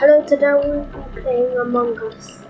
Hello, today we'll be playing Among Us.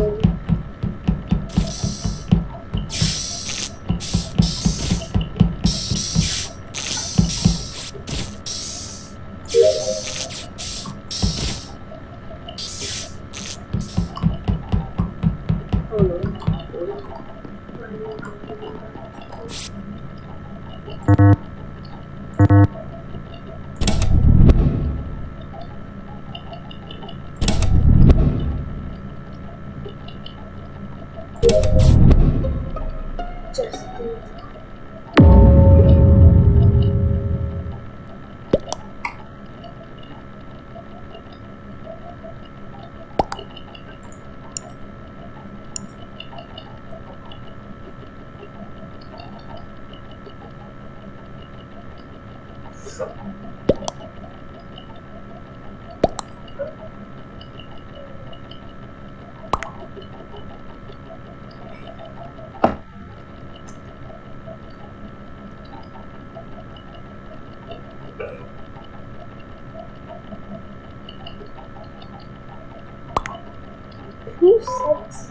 Who said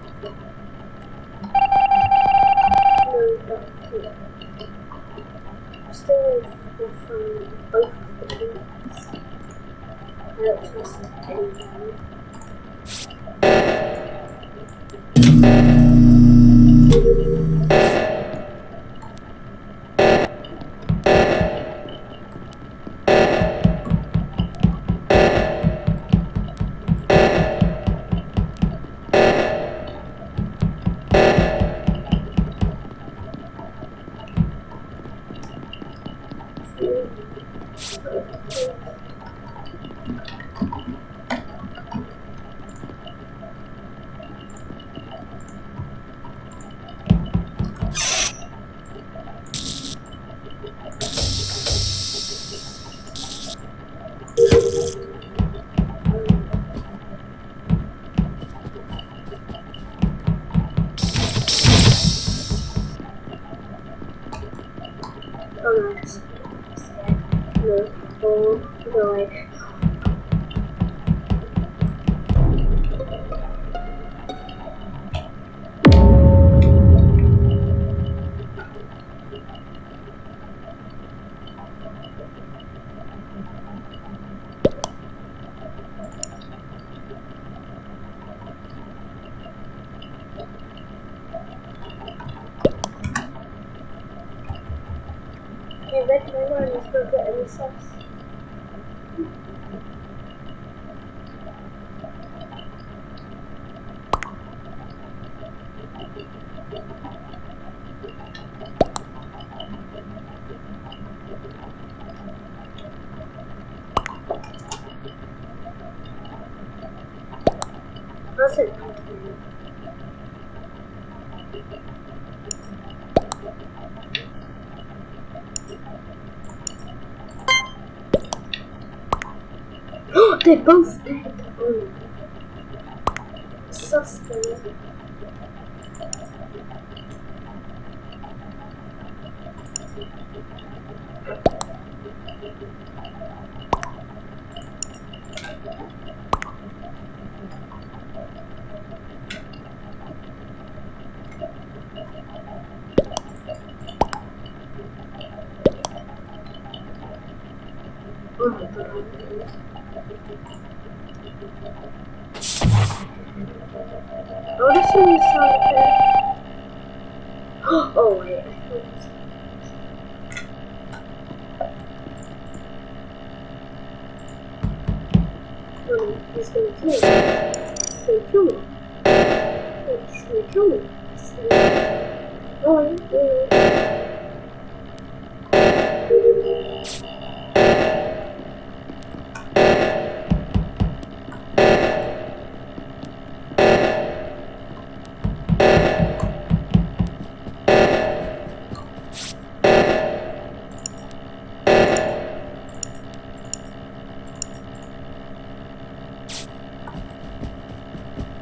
Oh, nice. Yeah. No, oh, no, like. Okay. back to my mom and still any it. So scary. Oh my god. Oh, this one is sound effect. Oh wait, I think it's Oh, he's gonna kill me. He's gonna kill me. He's gonna kill me. He's gonna...